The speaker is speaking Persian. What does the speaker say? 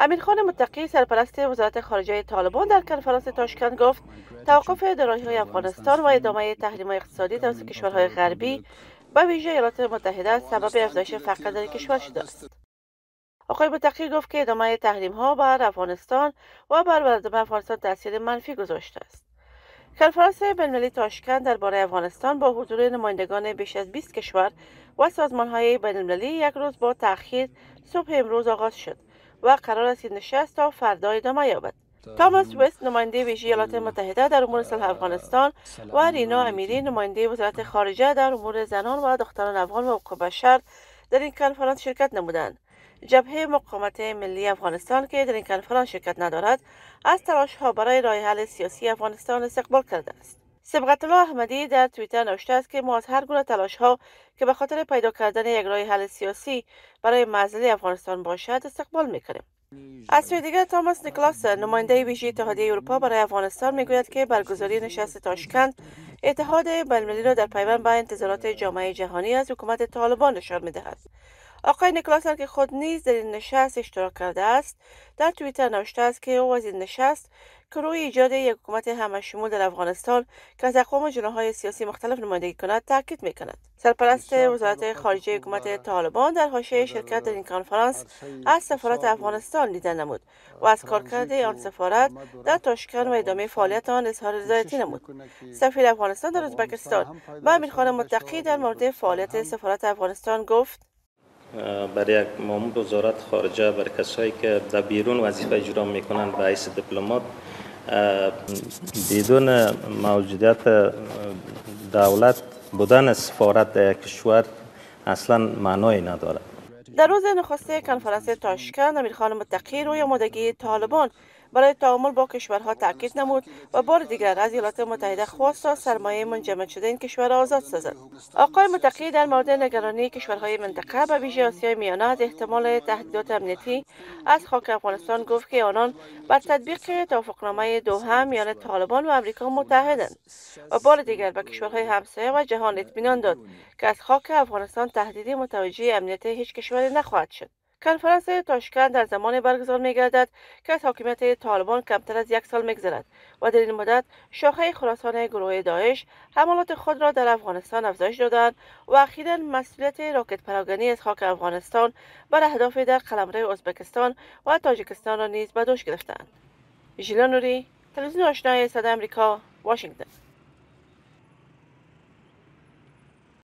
امیر خان متقی سرپرست وزارت خارجه طالبان در کنفرانس تاشکند گفت توقف دارایی های افغانستان و ادامه تحریم اقتصادی توسط کشورهای غربی به ویژه ایالات متحده سبب افزایش فقر در کشور شده است. آقای متقی گفت که ادامه تحریم ها بر افغانستان و بر مردم افغانستان تاثیر منفی گذاشته است. کنفرانس بینالمللی تاشکند درباره افغانستان با حضور نمایندگان بیش از 20 کشور و سازمان های بینالمللی یک روز با تأخیر صبح امروز آغاز شد. و قرار است این نشست تا فردا ادامه یابد. تاماس وست نماینده ویژه ایالات متحده در امور صلح افغانستان و رینا امیری نماینده وزارت خارجه در امور زنان و دختران افغان و حقوق بشر در این کنفرانس شرکت نمودند. جبهه مقاومت ملی افغانستان که در این کنفرانس شرکت ندارد از تلاش ها برای راه حل سیاسی افغانستان استقبال کرده است. سبقت الله احمدی در توییتر نوشته است که ما از هر گونه تلاش ها که به خاطر پیدا کردن یک راه حل سیاسی برای مسئله افغانستان باشد استقبال می‌کنیم. از سوی دیگر تاماس نیکلاس نماینده ویژه اتحادیه اروپا برای افغانستان می‌گوید که برگزاری نشست تاشکند اتحاد بینالمللی را در پیوند به انتظارات جامعه جهانی از حکومت طالبان نشان می‌دهد. آقای نیکلاسن که خود نیز در این نشست اشتراک کرده است در توییتر نوشته است که او از این نشست که روی ایجاد یک حکومت همه شمول در افغانستان که از اقوام های سیاسی مختلف نمایندگی کند تاکید می کند سرپرست وزارت خارجه حکومت طالبان در حاشیه شرکت در این کنفرانس از سفارت افغانستان دیدن نمود و از کارکرد آن سفارت در تاشکند و ادامه فعالیت آن اظهار رضایتی نمود. سفیر افغانستان در ازبکستان و امیرخان متقی در مورد فعالیت سفارت افغانستان گفت برای یک مامور وزارت خارجه برای کسایی که در بیرون وظیفه اجرا می‌کنن به حیث دیپلمات بدون موجودیت دولت بودن سفارت در کشور اصلا معنای نداره در روز نخسته کنفرانس تاشکند امیرخان متقی روی آمادگی طالبان. برای تعامل با کشورها تاکید نمود و بار دیگر از ایالات متحده خواست تا سرمایه منجمد شده این کشور آزاد سازد. آقای متقی در مورد نگرانی کشورهای منطقه به ویژه آسیای میانه از احتمال تهدیدات امنیتی از خاک افغانستان گفت که آنان بر تطبیق توافقنامه دوهم میان طالبان و امریکا متحدند. و بار دیگر به کشورهای همسایه و جهان اطمینان داد که از خاک افغانستان تهدیدی متوجه امنیت هیچ کشوری نخواهد شد. کنفرانس تاشکند در زمان برگزار می گردد که از حاکمیت طالبان کمتر از یک سال میگذرد و در این مدت شاخه خراسان گروه داعش حملات خود را در افغانستان افزایش دادند و اخیرا مسئولیت راکت پراگنی از خاک افغانستان بر اهداف در قلمرو ازبکستان و تاجیکستان را نیز به دوش گرفتند. ژیلا نوری تلویزیون آشنای صدای امریکا واشنگتن.